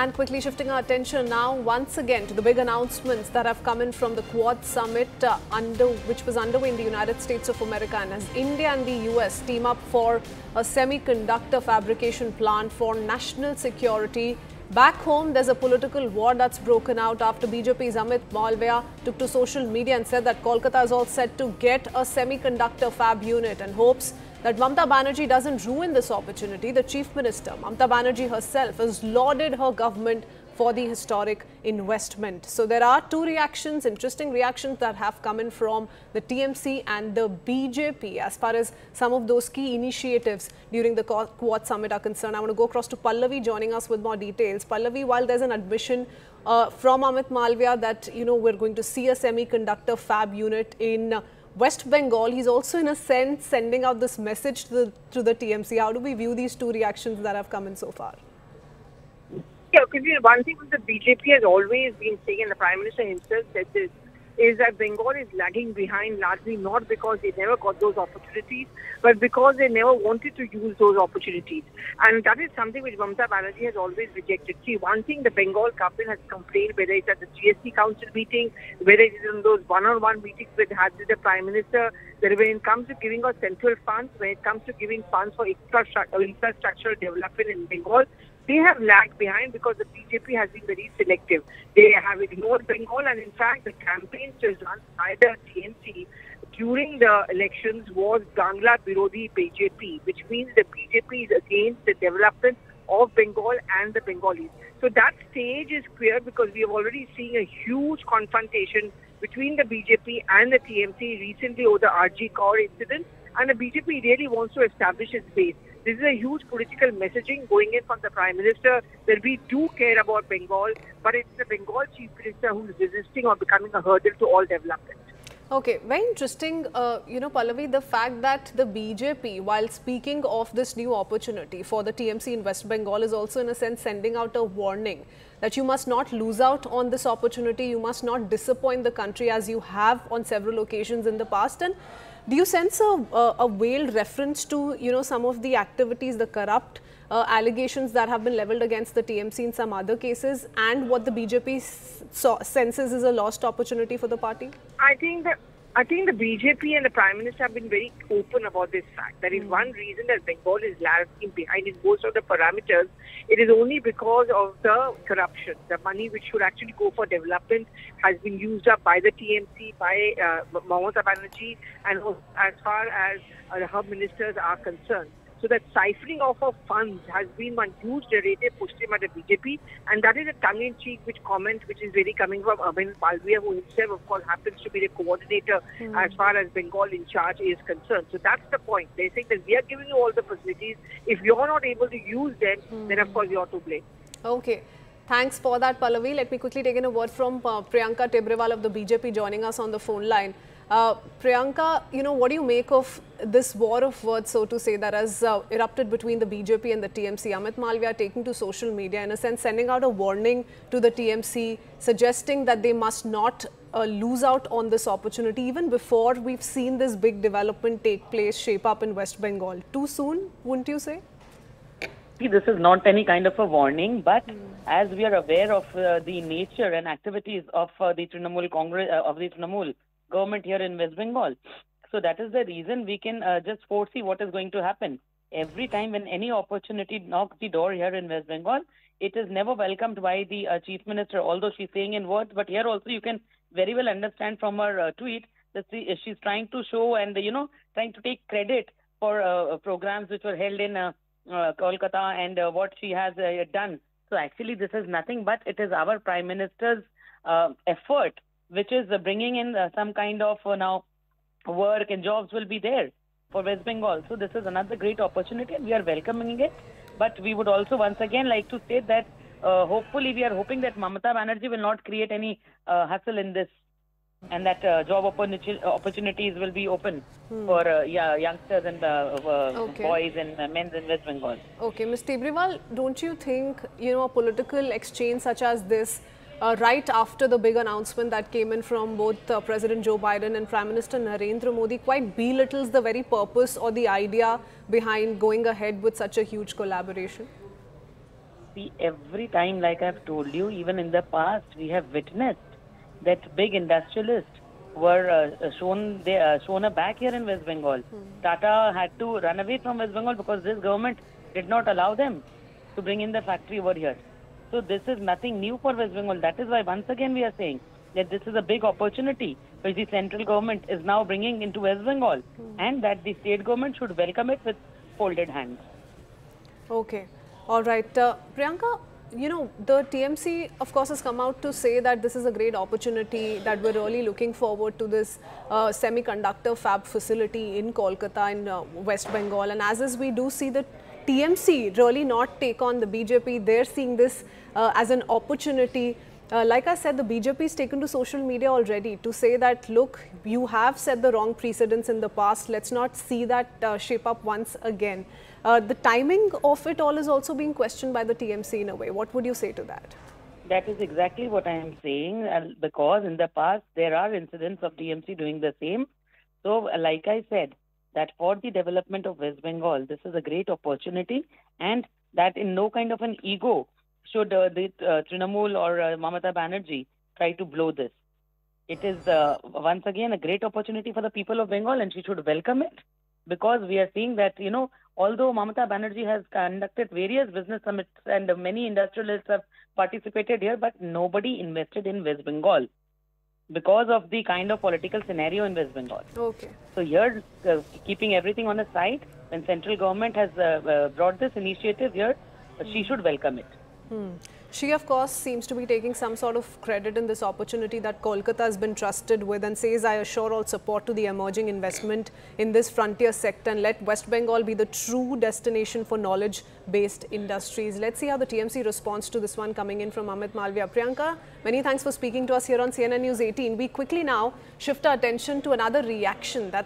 And quickly shifting our attention now once again to the big announcements that have come in from the Quad Summit uh, under which was underway in the United States of America and as India and the US team up for a semiconductor fabrication plant for national security. Back home, there's a political war that's broken out after BJP's Amit Malviya took to social media and said that Kolkata is all set to get a semiconductor fab unit and hopes that Mamta Banerjee doesn't ruin this opportunity. The Chief Minister, Mamta Banerjee herself, has lauded her government for the historic investment. So there are two reactions, interesting reactions that have come in from the TMC and the BJP as far as some of those key initiatives during the Quad Summit are concerned. I want to go across to Pallavi joining us with more details. Pallavi, while there's an admission uh, from Amit Malviya that, you know, we're going to see a semiconductor fab unit in uh, West Bengal, he's also in a sense sending out this message to the, to the TMC. How do we view these two reactions that have come in so far? Yeah, because one thing the BJP has always been saying, and the Prime Minister himself said this, is that Bengal is lagging behind largely not because they never got those opportunities, but because they never wanted to use those opportunities. And that is something which Mamata Banerjee has always rejected. See, one thing the Bengal government has complained, whether it's at the GST Council meeting, whether it is in those one-on-one meetings with had with the Prime Minister, that when it comes to giving us central funds, when it comes to giving funds for infrastructure, uh, infrastructure development in Bengal, they have lagged behind because the BJP has been very selective. They have ignored Bengal, and in fact, the campaigns just run by the TMC during the elections was Bangla Birodi BJP, which means the BJP is against the development of Bengal and the Bengalis. So that stage is clear because we have already seen a huge confrontation between the BJP and the TMC recently over the RG Kar incident, and the BJP really wants to establish its base. This is a huge political messaging going in from the Prime Minister that we do care about Bengal, but it's the Bengal Chief Minister who is resisting or becoming a hurdle to all development. Okay, very interesting, uh, you know, Pallavi, the fact that the BJP, while speaking of this new opportunity for the TMC in West Bengal, is also in a sense sending out a warning that you must not lose out on this opportunity, you must not disappoint the country as you have on several occasions in the past. And do you sense a, a, a veiled reference to, you know, some of the activities, the corrupt uh, allegations that have been leveled against the TMC in some other cases and what the BJP so senses is a lost opportunity for the party? I think that I think the BJP and the Prime Minister have been very open about this fact. That is mm. one reason that Bengal is lagging behind in most of the parameters. It is only because of the corruption. The money which should actually go for development has been used up by the TMC, by uh, Mamata Banerjee, and as far as uh, hub ministers are concerned. So that siphoning off of funds has been one huge narrative pushed him at the BJP, and that is a tongue-in-cheek which comment which is really coming from Amit Malviya, who himself, of course, happens to be the coordinator mm. as far as Bengal in charge is concerned. So that's the point. They think that we are giving you all the facilities. If you're not able to use them, mm. then of hmm. course you're to blame. Okay. Thanks for that, Pallavi. Let me quickly take in a word from uh, Priyanka Tibrewal of the BJP joining us on the phone line. Uh, Priyanka, you know, what do you make of this war of words, so to say, that has uh, erupted between the BJP and the TMC? Amit Malviya taking to social media, in a sense, sending out a warning to the TMC, suggesting that they must not uh, lose out on this opportunity, even before we've seen this big development take place, shape up in West Bengal. Too soon, wouldn't you say? See, this is not any kind of a warning, but mm. as we are aware of uh, the nature and activities of uh, the Trinamool Congress, uh, of the Trinamool government here in West Bengal. So that is the reason we can uh, just foresee what is going to happen. Every time when any opportunity knocks the door here in West Bengal, it is never welcomed by the uh, chief minister, although she's saying in words. But here also you can very well understand from her uh, tweet that she, she's trying to show and you know trying to take credit for uh, programs which were held in Kolkata and what she has done. So actually, this is nothing but it is our prime minister's effort which is bringing in uh, some kind of uh, now work and jobs will be there for West Bengal. So this is another great opportunity and we are welcoming it. But we would also once again like to say that uh, hopefully we are hoping that Mamata Banerjee will not create any uh, hustle in this and that uh, job opportunities will be open hmm. for uh, yeah, youngsters and uh, okay. boys and men in West Bengal. Okay, Ms. Tibrewal, don't you think, you know, a political exchange such as this uh, right after the big announcement that came in from both uh, President Joe Biden and Prime Minister Narendra Modi quite belittles the very purpose or the idea behind going ahead with such a huge collaboration? See, every time, like I've told you, even in the past, we have witnessed that big industrialists were uh, shown they uh, shown a back here in West Bengal. Tata had to run away from West Bengal because this government did not allow them to bring in the factory over here. So this is nothing new for West Bengal. That is why once again we are saying that this is a big opportunity which the central government is now bringing into West Bengal, and that the state government should welcome it with folded hands. Okay. All right. Uh, Priyanka, you know, the TMC, of course, has come out to say that this is a great opportunity, that we're really looking forward to this uh, semiconductor fab facility in Kolkata in uh, West Bengal. And as is, we do see the TMC really not take on the BJP. They're seeing this uh, as an opportunity. Uh, like I said, the BJP is taken to social media already to say that, look, you have set the wrong precedents in the past. Let's not see that uh, shape up once again. Uh, the timing of it all is also being questioned by the TMC in a way. What would you say to that? That is exactly what I am saying uh, because in the past there are incidents of TMC doing the same. So, uh, like I said, that for the development of West Bengal, this is a great opportunity and that in no kind of an ego should uh, the uh, Trinamool or uh, Mamata Banerjee try to blow this. It is uh, once again a great opportunity for the people of Bengal and she should welcome it because we are seeing that, you know, although Mamata Banerjee has conducted various business summits and many industrialists have participated here, but nobody invested in West Bengal because of the kind of political scenario in West Bengal. Okay. So here, uh, keeping everything on the side, when central government has uh, uh, brought this initiative here, uh, she should welcome it. Hmm. She, of course, seems to be taking some sort of credit in this opportunity that Kolkata has been trusted with and says, I assure all support to the emerging investment in this frontier sector and let West Bengal be the true destination for knowledge-based industries. Let's see how the TMC responds to this one coming in from Amit Malviya. Priyanka, many thanks for speaking to us here on CNN News 18. We quickly now shift our attention to another reaction that